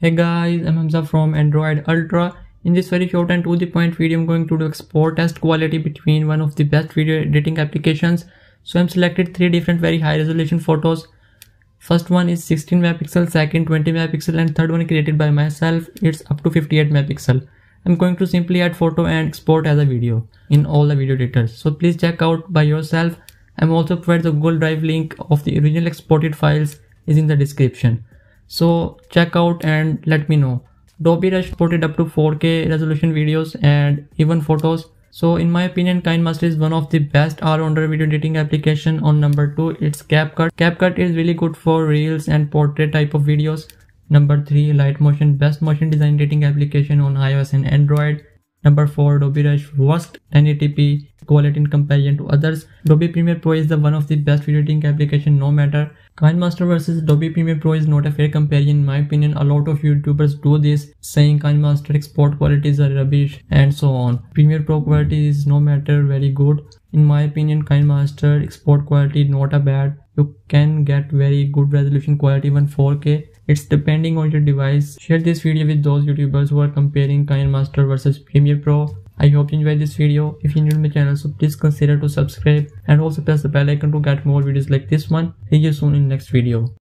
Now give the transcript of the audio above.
Hey guys, I'm Hamza from Android Ultra. In this very short and to the point video, I'm going to do export test quality between one of the best video editing applications. So I'm selected three different very high resolution photos. First one is 16 megapixel, second 20 megapixel and third one created by myself. It's up to 58 megapixel. I'm going to simply add photo and export as a video in all the video editors. So please check out by yourself. I'm also provide the Google Drive link of the original exported files is in the description so check out and let me know Adobe Rush supported up to 4K resolution videos and even photos. So in my opinion, KineMaster is one of the best all-rounder video editing application. On number 2, it's CapCut. CapCut is really good for reels and portrait type of videos. Number 3, Alight Motion, best motion design editing application on iOS and Android. Number 4, Adobe Rush, worst 1080p quality in comparison to others. Adobe Premiere Pro is the one of the best video editing application no matter KineMaster versus Adobe Premiere Pro is not a fair comparison in my opinion. A lot of YouTubers do this saying KineMaster export qualities are rubbish and so on. Premiere Pro quality is no matter very good. In my opinion, KineMaster export quality is not a bad. You can get very good resolution quality even 4K. It's depending on your device. Share this video with those YouTubers who are comparing KineMaster versus Premiere Pro. I hope you enjoyed this video. If you're new to my channel, so please consider to subscribe and also press the bell icon to get more videos like this one. See you soon in next video.